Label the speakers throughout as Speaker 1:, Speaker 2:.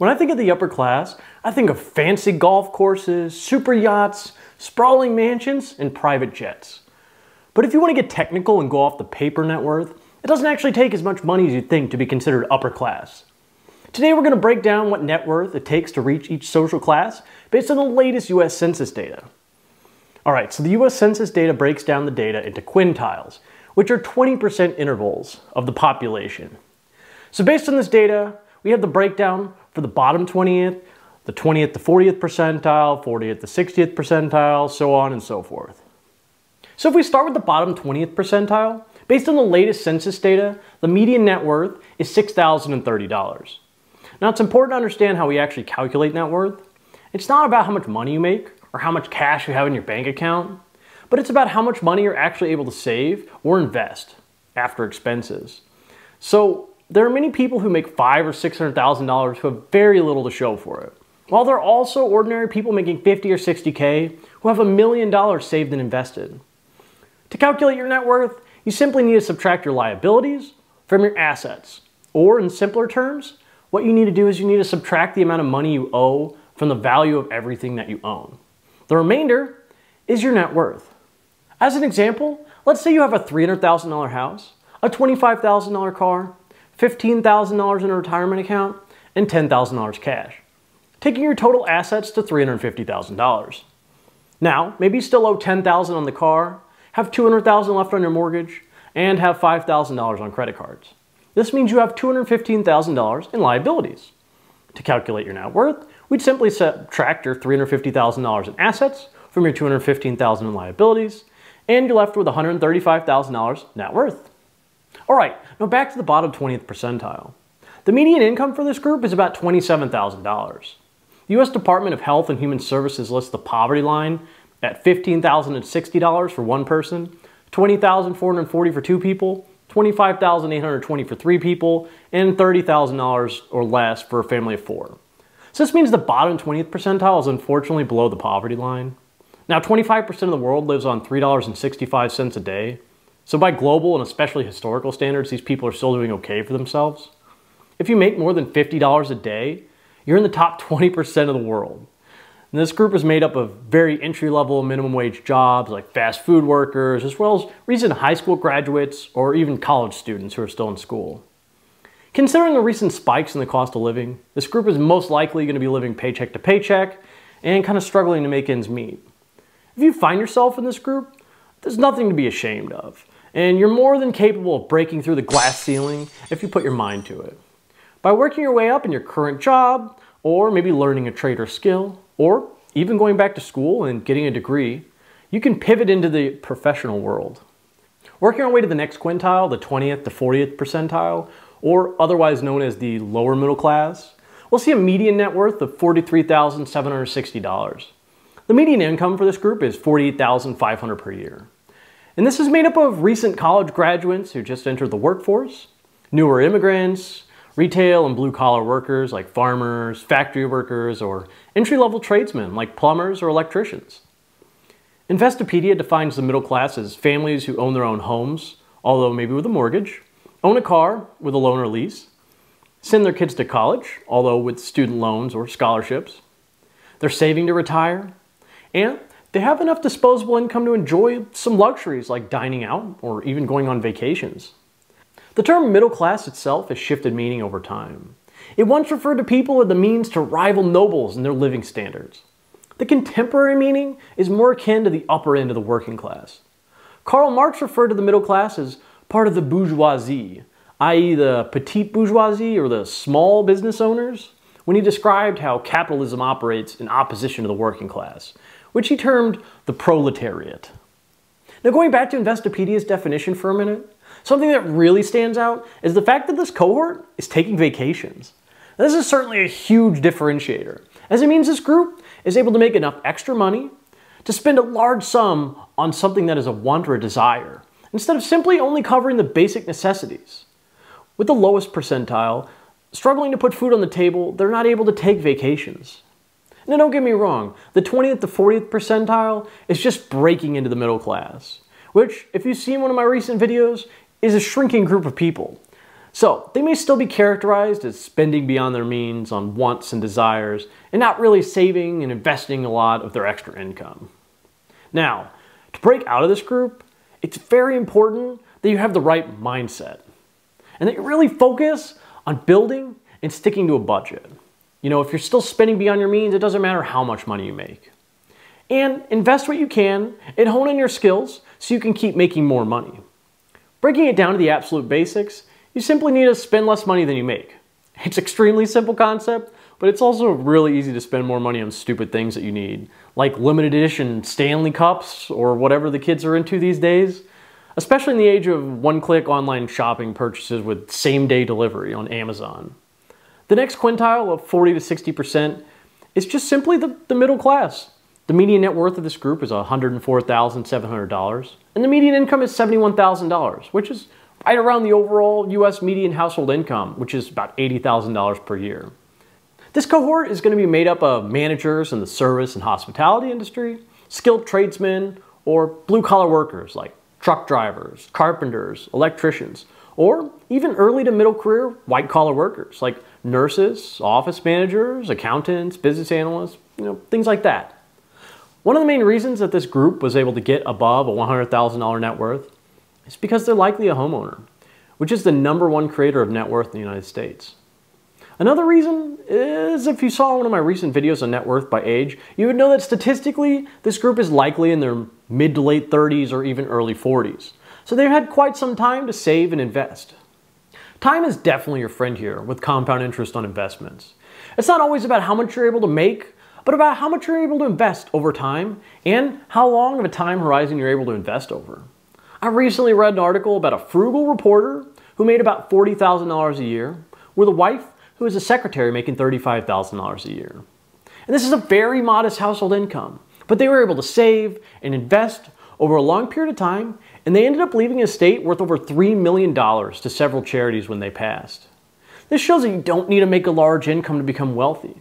Speaker 1: When I think of the upper class, I think of fancy golf courses, super yachts, sprawling mansions, and private jets. But if you want to get technical and go off the paper net worth, it doesn't actually take as much money as you'd think to be considered upper class. Today we're going to break down what net worth it takes to reach each social class based on the latest US Census data. Alright, so the US Census data breaks down the data into quintiles, which are 20% intervals of the population. So based on this data, we have the breakdown for the bottom 20th, the 20th to 40th percentile, 40th to 60th percentile, so on and so forth. So if we start with the bottom 20th percentile, based on the latest census data, the median net worth is $6,030. Now it's important to understand how we actually calculate net worth. It's not about how much money you make or how much cash you have in your bank account, but it's about how much money you're actually able to save or invest after expenses. So there are many people who make five or six hundred thousand dollars who have very little to show for it. While there are also ordinary people making 50 or 60k who have a million dollars saved and invested. To calculate your net worth, you simply need to subtract your liabilities from your assets. Or in simpler terms, what you need to do is you need to subtract the amount of money you owe from the value of everything that you own. The remainder is your net worth. As an example, let's say you have a $300,000 house, a $25,000 car, $15,000 in a retirement account, and $10,000 cash, taking your total assets to $350,000. Now, maybe you still owe $10,000 on the car, have $200,000 left on your mortgage, and have $5,000 on credit cards. This means you have $215,000 in liabilities. To calculate your net worth, we'd simply subtract your $350,000 in assets from your $215,000 in liabilities, and you're left with $135,000 net worth. All right, now back to the bottom 20th percentile. The median income for this group is about $27,000. The U.S. Department of Health and Human Services lists the poverty line at $15,060 for one person, $20,440 for two people, $25,820 for three people, and $30,000 or less for a family of four. So this means the bottom 20th percentile is unfortunately below the poverty line. Now 25% of the world lives on $3.65 a day, so by global and especially historical standards, these people are still doing okay for themselves. If you make more than $50 a day, you're in the top 20% of the world. And this group is made up of very entry level minimum wage jobs like fast food workers, as well as recent high school graduates or even college students who are still in school. Considering the recent spikes in the cost of living, this group is most likely going to be living paycheck to paycheck and kind of struggling to make ends meet. If you find yourself in this group, there's nothing to be ashamed of. And you're more than capable of breaking through the glass ceiling if you put your mind to it. By working your way up in your current job, or maybe learning a trade or skill, or even going back to school and getting a degree, you can pivot into the professional world. Working our way to the next quintile, the 20th to 40th percentile, or otherwise known as the lower middle class, we'll see a median net worth of $43,760. The median income for this group is 48,500 per year. And this is made up of recent college graduates who just entered the workforce, newer immigrants, retail and blue collar workers like farmers, factory workers, or entry level tradesmen like plumbers or electricians. Investopedia defines the middle class as families who own their own homes, although maybe with a mortgage, own a car with a loan or lease, send their kids to college, although with student loans or scholarships. They're saving to retire, and they have enough disposable income to enjoy some luxuries like dining out or even going on vacations. The term middle class itself has shifted meaning over time. It once referred to people with the means to rival nobles in their living standards. The contemporary meaning is more akin to the upper end of the working class. Karl Marx referred to the middle class as part of the bourgeoisie, i.e., the petite bourgeoisie or the small business owners, when he described how capitalism operates in opposition to the working class, which he termed the proletariat. Now, going back to Investopedia's definition for a minute, something that really stands out is the fact that this cohort is taking vacations. Now, this is certainly a huge differentiator, as it means this group is able to make enough extra money to spend a large sum on something that is a want or a desire, instead of simply only covering the basic necessities. With the lowest percentile, struggling to put food on the table, they're not able to take vacations. Now, don't get me wrong, the 20th to 40th percentile is just breaking into the middle class, which, if you've seen one of my recent videos, is a shrinking group of people. So, they may still be characterized as spending beyond their means on wants and desires and not really saving and investing a lot of their extra income. Now, to break out of this group, it's very important that you have the right mindset and that you really focus on building and sticking to a budget. You know, if you're still spending beyond your means, it doesn't matter how much money you make. And invest what you can and hone in your skills so you can keep making more money. Breaking it down to the absolute basics, you simply need to spend less money than you make. It's extremely simple concept, but it's also really easy to spend more money on stupid things that you need, like limited edition Stanley Cups or whatever the kids are into these days, especially in the age of one-click online shopping purchases with same-day delivery on Amazon. The next quintile of 40 to 60% is just simply the, the middle class. The median net worth of this group is $104,700, and the median income is $71,000, which is right around the overall US median household income, which is about $80,000 per year. This cohort is going to be made up of managers in the service and hospitality industry, skilled tradesmen, or blue collar workers like truck drivers, carpenters, electricians, or even early to middle career white collar workers like nurses, office managers, accountants, business analysts, you know, things like that. One of the main reasons that this group was able to get above a $100,000 net worth is because they're likely a homeowner, which is the number one creator of net worth in the United States. Another reason is if you saw one of my recent videos on net worth by age, you would know that statistically, this group is likely in their mid to late 30s or even early 40s. So they've had quite some time to save and invest. Time is definitely your friend here with compound interest on investments. It's not always about how much you're able to make, but about how much you're able to invest over time and how long of a time horizon you're able to invest over. I recently read an article about a frugal reporter who made about $40,000 a year with a wife who is a secretary making $35,000 a year. And this is a very modest household income, but they were able to save and invest over a long period of time, and they ended up leaving a estate worth over $3 million to several charities when they passed. This shows that you don't need to make a large income to become wealthy.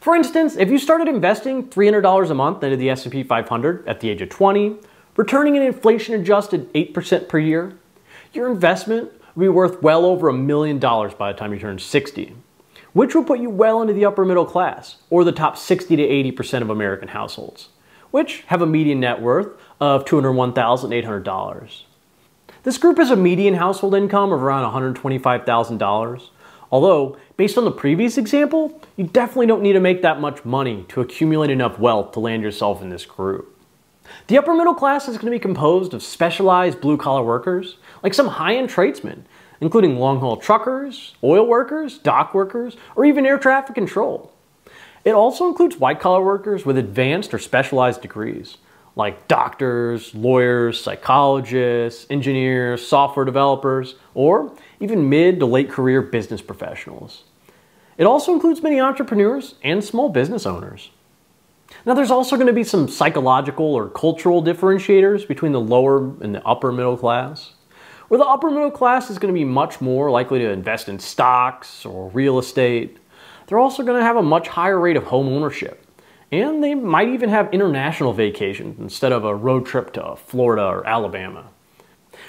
Speaker 1: For instance, if you started investing $300 a month into the S&P 500 at the age of 20, returning an inflation-adjusted 8% per year, your investment would be worth well over a million dollars by the time you turn 60, which will put you well into the upper middle class, or the top 60 to 80% of American households, which have a median net worth of $201,800. This group has a median household income of around $125,000, Although, based on the previous example, you definitely don't need to make that much money to accumulate enough wealth to land yourself in this group. The upper middle class is going to be composed of specialized blue collar workers, like some high end tradesmen, including long haul truckers, oil workers, dock workers, or even air traffic control. It also includes white collar workers with advanced or specialized degrees, like doctors, lawyers, psychologists, engineers, software developers, or even mid to late career business professionals. It also includes many entrepreneurs and small business owners. Now, there's also going to be some psychological or cultural differentiators between the lower and the upper middle class. Where the upper middle class is going to be much more likely to invest in stocks or real estate, they're also going to have a much higher rate of home ownership. And they might even have international vacations instead of a road trip to Florida or Alabama.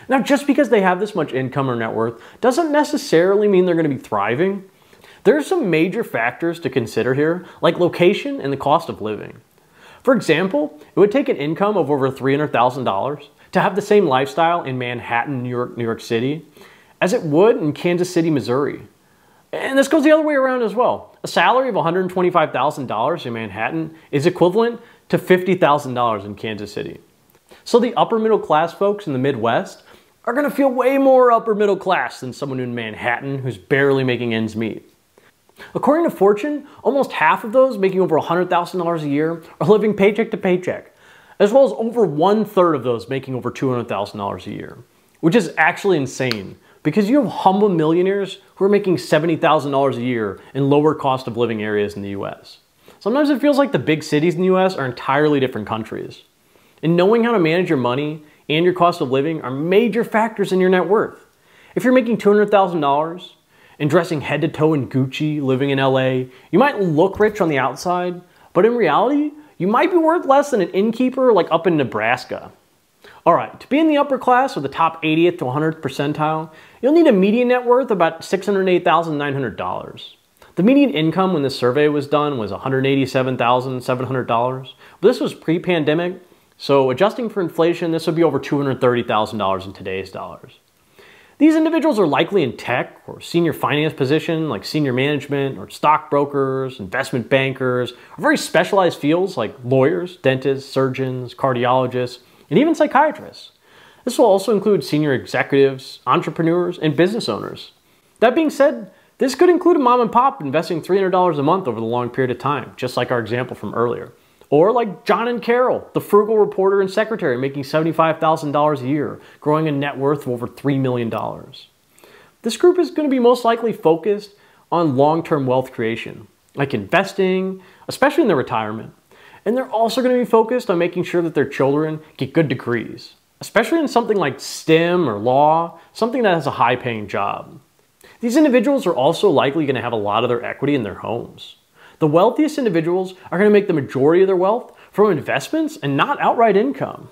Speaker 1: Now, just because they have this much income or net worth doesn't necessarily mean they're going to be thriving. There are some major factors to consider here, like location and the cost of living. For example, it would take an income of over $300,000 to have the same lifestyle in Manhattan, New York, New York City, as it would in Kansas City, Missouri. And this goes the other way around as well. A salary of $125,000 in Manhattan is equivalent to $50,000 in Kansas City. So the upper middle class folks in the Midwest are going to feel way more upper middle class than someone in Manhattan who's barely making ends meet. According to Fortune, almost half of those making over $100,000 a year are living paycheck to paycheck, as well as over one third of those making over $200,000 a year, which is actually insane because you have humble millionaires who are making $70,000 a year in lower cost of living areas in the US. Sometimes it feels like the big cities in the US are entirely different countries. And knowing how to manage your money and your cost of living are major factors in your net worth. If you're making $200,000 and dressing head to toe in Gucci, living in LA, you might look rich on the outside, but in reality, you might be worth less than an innkeeper like up in Nebraska. All right, to be in the upper class or the top 80th to 100th percentile, you'll need a median net worth of about $608,900. The median income when this survey was done was $187,700. This was pre-pandemic, so adjusting for inflation, this would be over $230,000 in today's dollars. These individuals are likely in tech or senior finance position like senior management or stockbrokers, investment bankers, or very specialized fields like lawyers, dentists, surgeons, cardiologists, and even psychiatrists. This will also include senior executives, entrepreneurs, and business owners. That being said, this could include a mom and pop investing $300 a month over the long period of time, just like our example from earlier. Or like John and Carol, the frugal reporter and secretary making $75,000 a year, growing a net worth of over $3 million. This group is going to be most likely focused on long-term wealth creation, like investing, especially in their retirement. And they're also going to be focused on making sure that their children get good degrees, especially in something like STEM or law, something that has a high paying job. These individuals are also likely going to have a lot of their equity in their homes. The wealthiest individuals are going to make the majority of their wealth from investments and not outright income.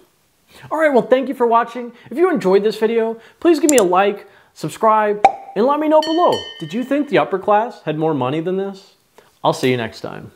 Speaker 1: All right, well, thank you for watching. If you enjoyed this video, please give me a like, subscribe, and let me know below. Did you think the upper class had more money than this? I'll see you next time.